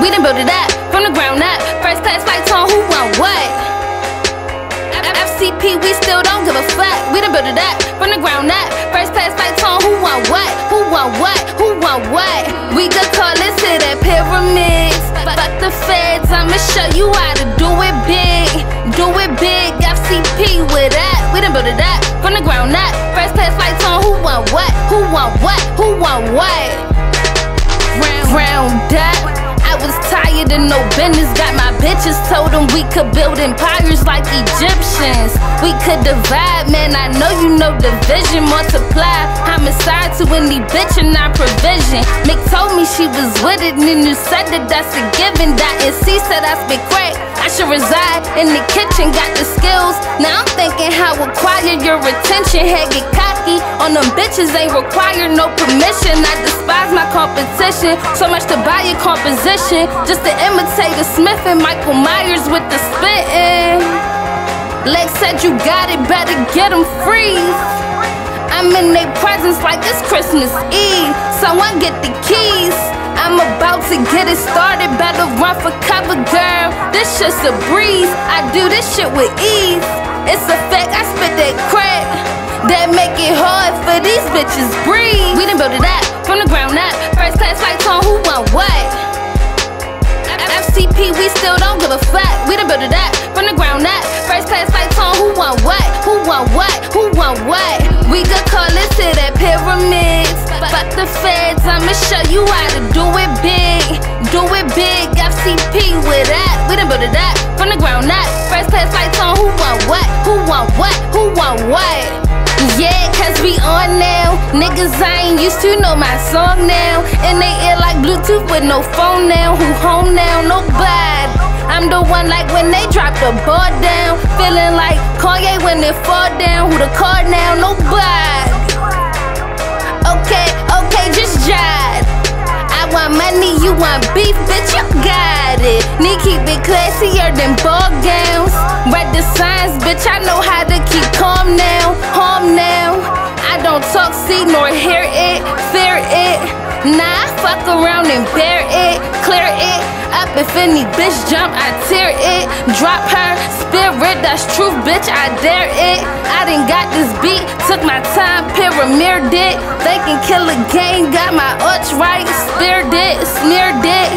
We done built it up from the ground up. First class flights on who want what? FCP, we still don't give a fuck. We done built it up from the ground up. First class flights on who want what? Who want what? Who want what? We could call it to the pyramids. Fuck the feds, I'ma show you how to do it big. Do it big, FCP with that. We done built it up from the ground up. First class flights on who want what? Who want what? Who want what? Round, round up. I was tired no business. Got my bitches told them we could build empires like Egyptians. We could divide, man. I know you know division. Multiply. Homicide to any bitch and not provision. Mick told me she was with it, and then you said that that's a given. That and C said I spit crack. I should reside in the kitchen, got the skills. Now I'm thinking how acquire your attention. Head get on them bitches, ain't require no permission. I despise my competition, so much to buy your composition. Just to imitate a Smith and Michael Myers with the spitting. Lex said you got it, better get them freeze. I'm in their presence like it's Christmas Eve. Someone get the keys. I'm about to get it started, better run for cover, girl. This shit's a breeze. I do this shit with ease. It's a fact, I spit that crack. That make it hard for these bitches breathe. We done built it up from the ground up. First class flights on who want what? FCP, we still don't give a fuck. We done built it up from the ground up. First class flights on who want what? Who want what? Who want what? We could call it to the pyramids. Fuck the feds, I'ma show you how to do it big. Do it big, FCP with that. We done built it up from the ground up. First class flights on who want what? Who want what? Who want what? Niggas I ain't used to know my song now. And they ear like Bluetooth with no phone now. Who home now? Nobody. I'm the one like when they drop the ball down. Feeling like Kanye when it fall down. Who the card now? Nobody. Okay, okay, just jive. I want money, you want beef, bitch, you got it. Need keep it classier than ball gowns. Nah, I fuck around and bear it, clear it up. If any bitch jump, I tear it. Drop her spirit, that's truth, bitch, I dare it. I done got this beat, took my time, pyramid it. Thinking killer gang, got my arch right, speared it, smeared it.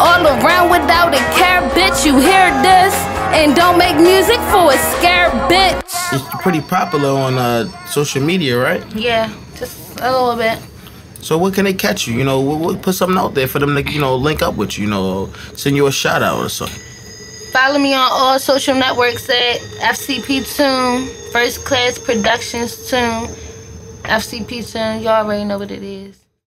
All around without a care, bitch, you hear this? And don't make music for a scared bitch. It's pretty popular on uh, social media, right? Yeah, just a little bit. So where can they catch you? You know, we'll, we'll put something out there for them to, you know, link up with you. You know, send you a shout out or something. Follow me on all social networks at FCP Tune, First Class Productions Tune, FCP Tune. Y'all already know what it is.